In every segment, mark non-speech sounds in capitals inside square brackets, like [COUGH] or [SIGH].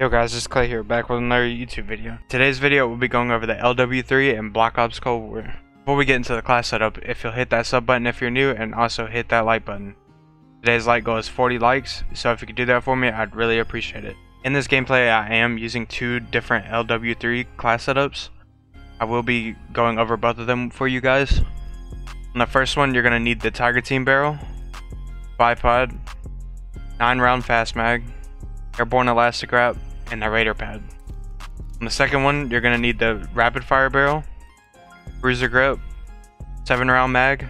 Yo guys, it's Klay here, back with another YouTube video. Today's video will be going over the LW3 and Black Ops Cold War. Before we get into the class setup, if you'll hit that sub button if you're new, and also hit that like button. Today's like goal is 40 likes, so if you could do that for me, I'd really appreciate it. In this gameplay, I am using two different LW3 class setups. I will be going over both of them for you guys. On the first one, you're going to need the Tiger Team barrel, bipod, 9 round fast mag, airborne elastic wrap, and the Raider pad. On the second one, you're going to need the rapid fire barrel, bruiser grip, 7 round mag,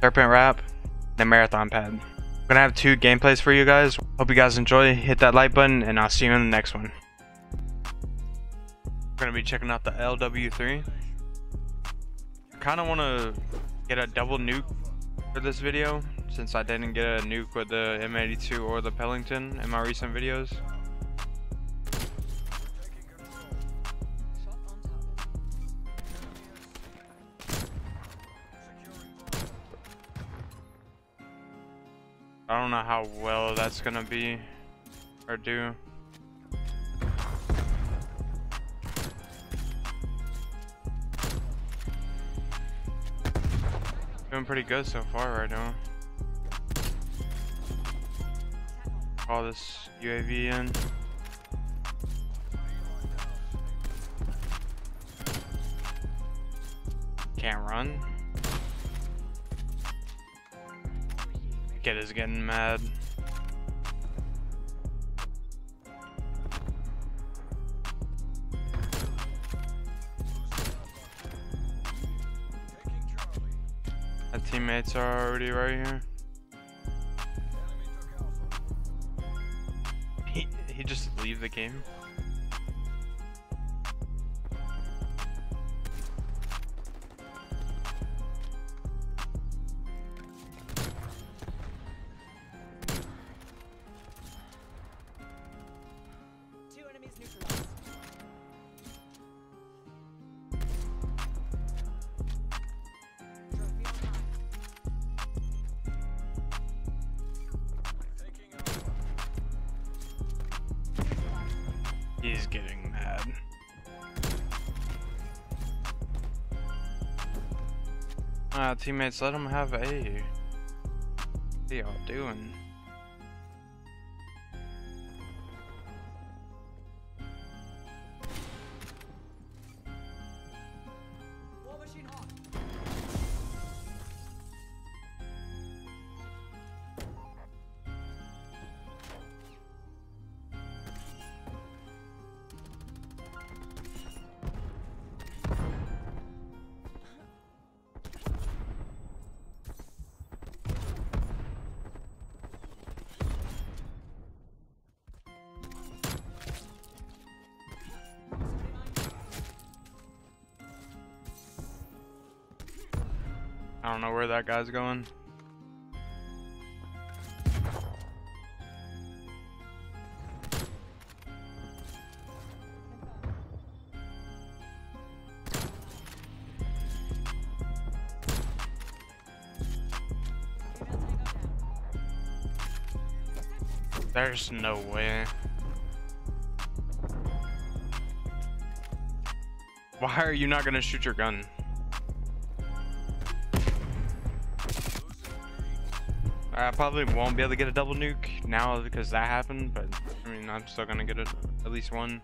serpent wrap, and the marathon pad. I'm going to have two gameplays for you guys. Hope you guys enjoy. Hit that like button, and I'll see you in the next one. We're going to be checking out the LW3. I kind of want to get a double nuke for this video, since I didn't get a nuke with the M82 or the Pelington in my recent videos. I don't know how well that's gonna be or do. Doing pretty good so far right now. Call this UAV in. Can't run. Kid is getting mad. My teammates are already right here. He he just leave the game. Ah, teammates, let him have A. What are y'all doing? I don't know where that guy's going. There's no way. Why are you not gonna shoot your gun? I probably won't be able to get a double nuke now because that happened, but I mean, I'm still gonna get it at least one.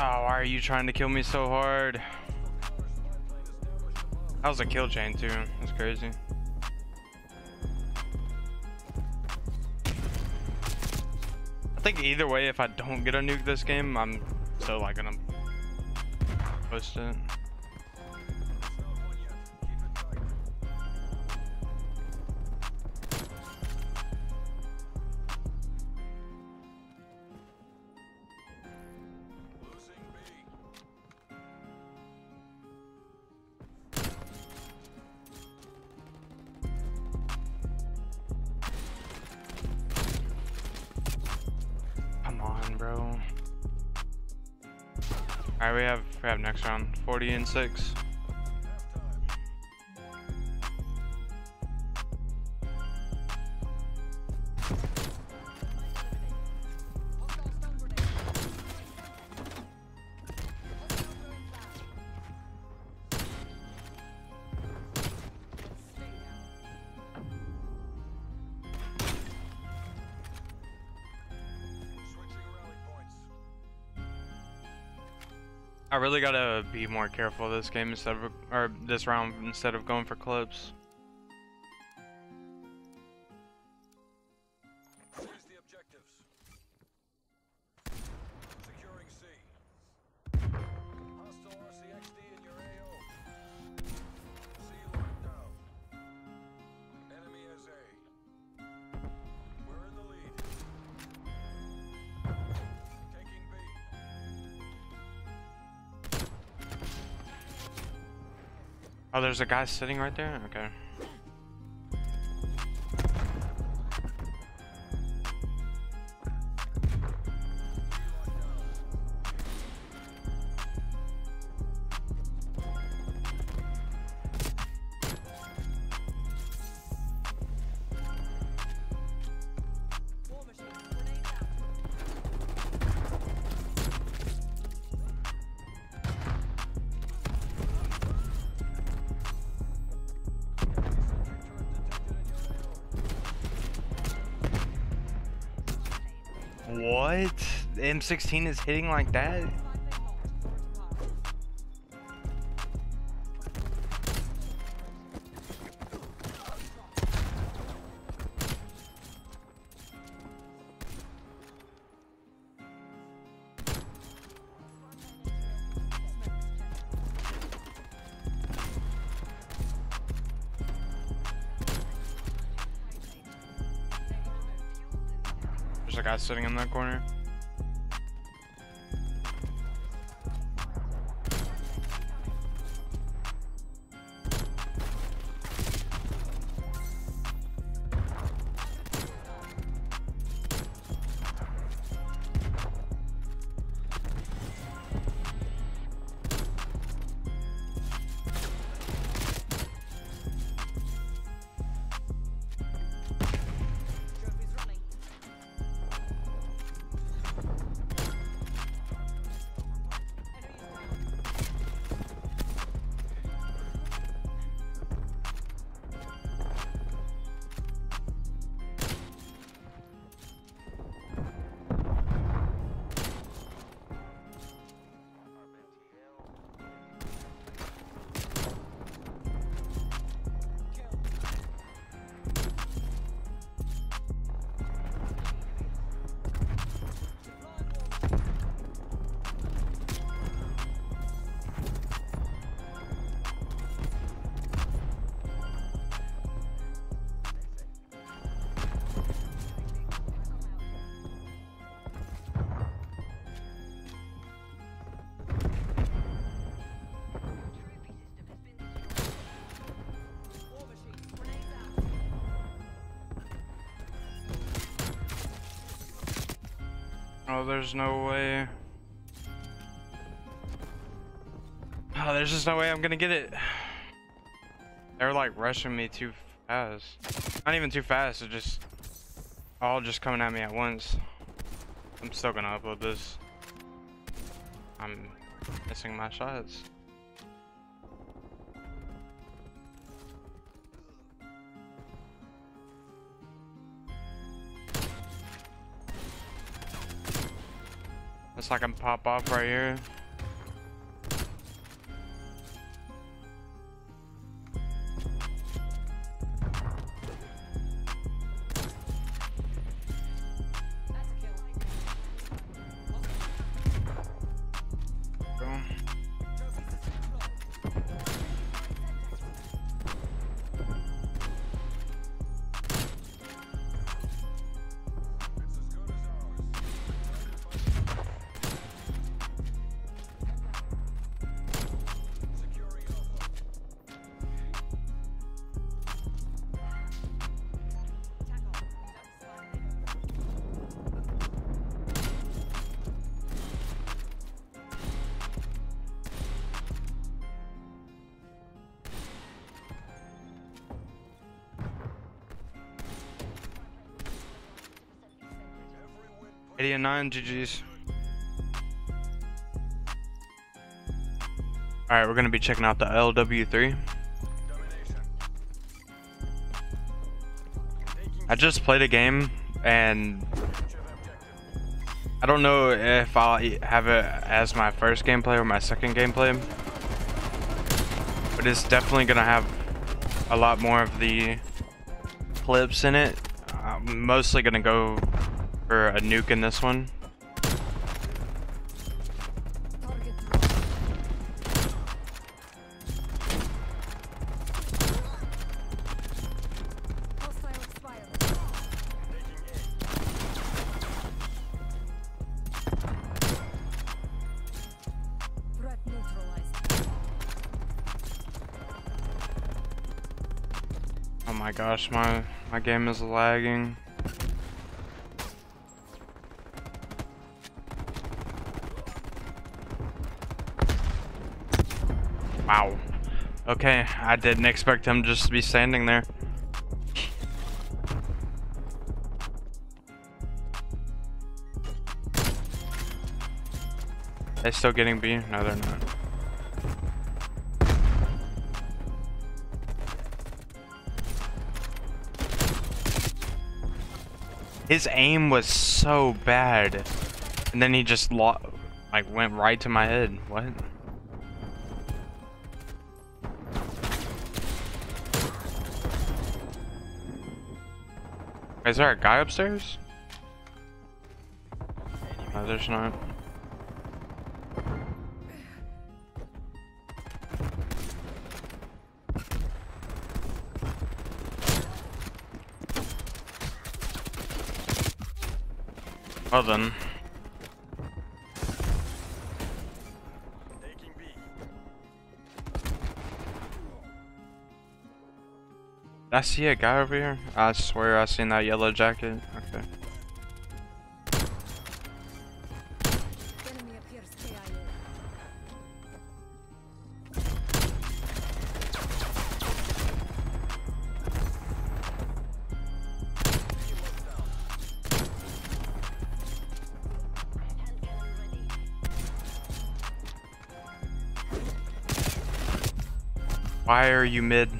Oh, why are you trying to kill me so hard? That was a kill chain too. That's crazy. I think either way, if I don't get a nuke this game, I'm still like gonna post it. Alright, we have we have next round. 40 and 6. I really gotta be more careful this game instead of or this round instead of going for clips. There's a guy sitting right there? Okay. What? The M16 is hitting like that? A guy sitting in that corner. There's no way. Oh, there's just no way I'm gonna get it. They're like rushing me too fast. Not even too fast, they're just all just coming at me at once. I'm still gonna upload this. I'm missing my shots. Like I can pop off right here. 80 and 9, GG's. Alright, we're gonna be checking out the LW3. I just played a game and. I don't know if I'll have it as my first gameplay or my second gameplay. But it's definitely gonna have a lot more of the clips in it. I'm mostly gonna go for a nuke in this one. Oh my gosh, my my game is lagging. Wow. Okay, I didn't expect him just to be standing there. They still getting B? No, they're not. His aim was so bad, and then he just like went right to my head. What? Is there a guy upstairs? No, there's not. Well then. I see a guy over here? I swear I seen that yellow jacket. Okay. Why are you mid?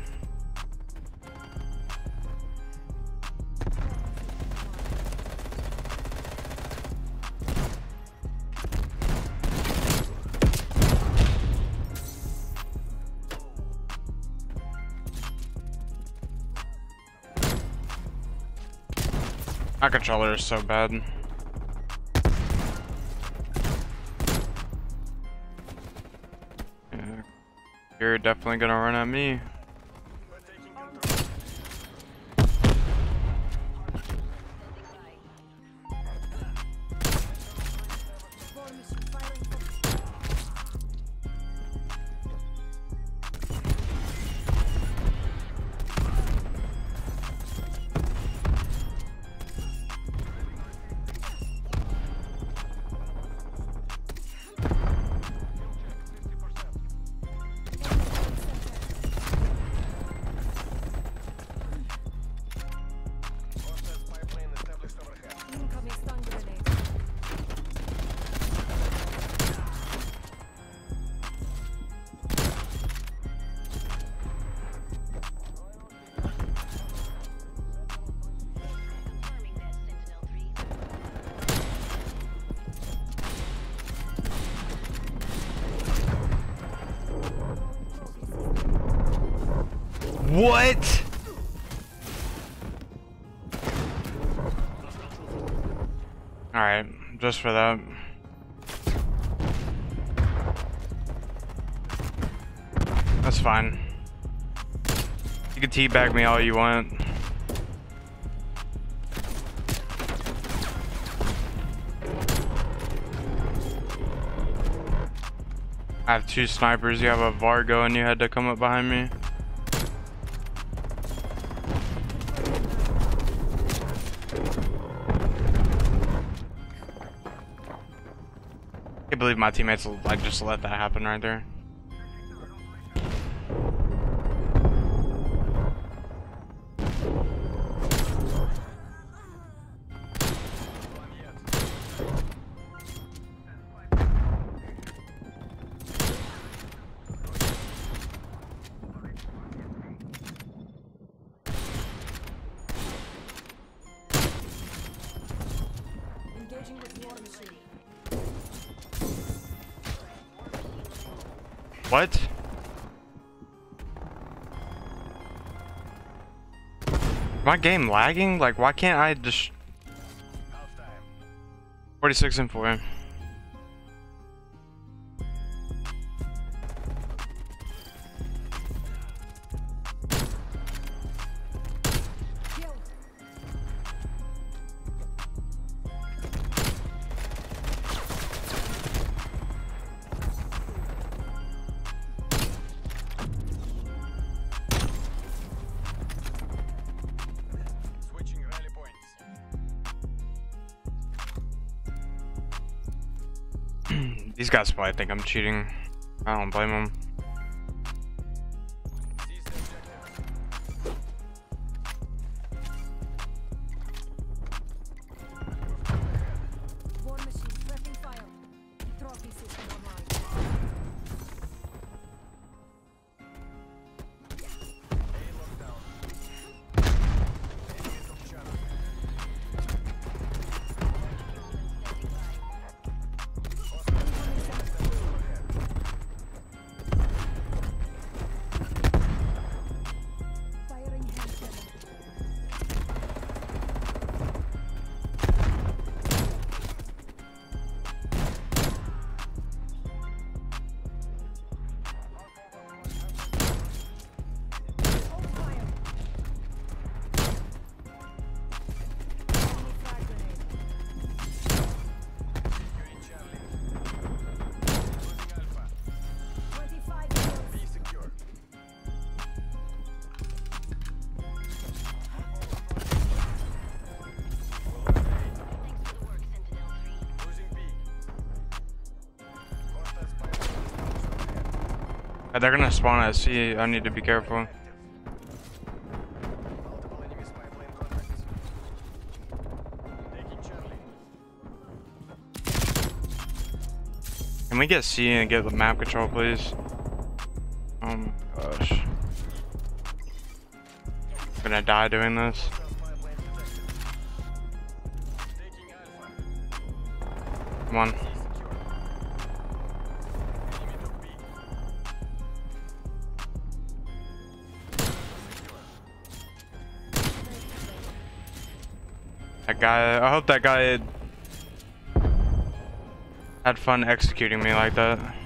My controller is so bad. You're definitely gonna run at me. What? Alright, just for that. That's fine. You can teabag me all you want. I have two snipers, you have a Vargo and you had to come up behind me. Can't believe my teammates like just let that happen right there. What? My game lagging? Like, why can't I just... 46 and 4. These guys probably think I'm cheating. I don't blame them. Uh, they're gonna spawn at C. I need to be careful. Can we get C and get the map control, please? Oh my gosh. I'm gonna die doing this. Hostile spy plane detected. Taking Alpha. Come on. Guy, I hope that guy had fun executing me like that.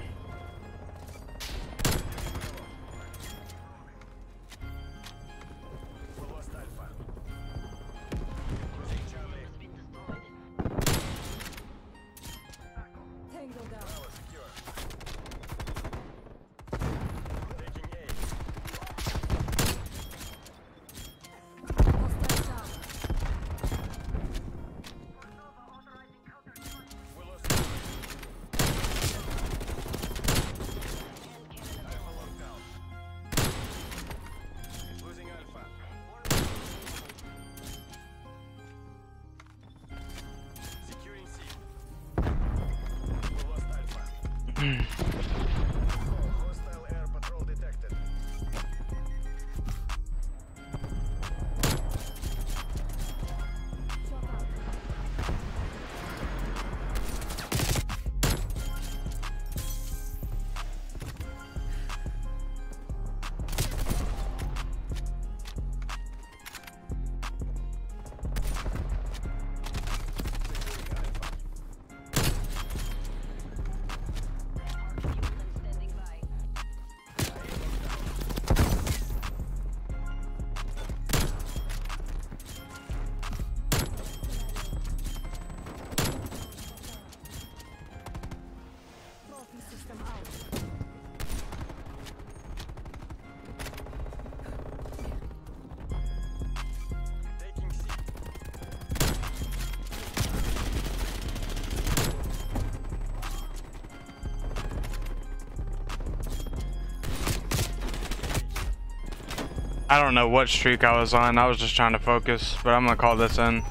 I don't know what streak I was on. I was just trying to focus, but I'm gonna call this in.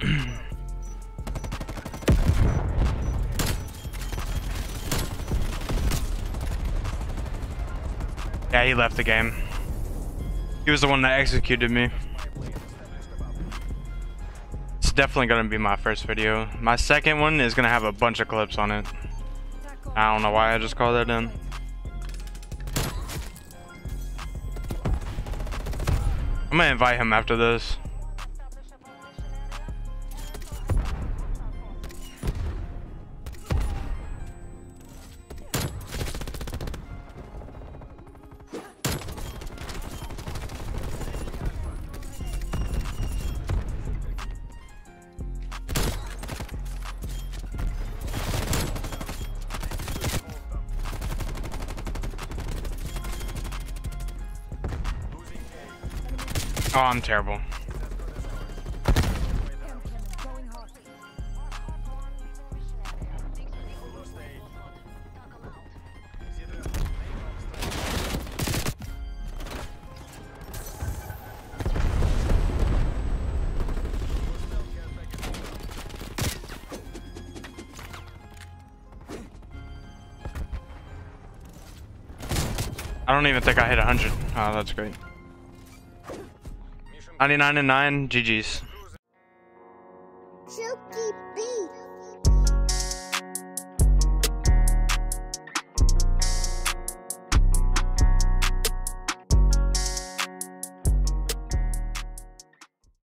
[CLEARS THROAT] Yeah, he left the game. He was the one that executed me. That's definitely gonna be my first video. My second one is gonna have a bunch of clips on it. I don't know why I just called that in. I'm gonna invite him after this. I'm terrible. I don't even think I hit 100. Oh, that's great. 99 and 9, GG's.